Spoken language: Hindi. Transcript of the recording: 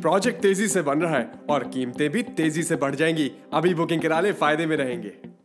प्रोजेक्ट तेज़ी से बन रहा है और कीमतें भी तेज़ी से बढ़ जाएँगी। अभी बुकिंग करा ले फ़ायदे में रहेंगे।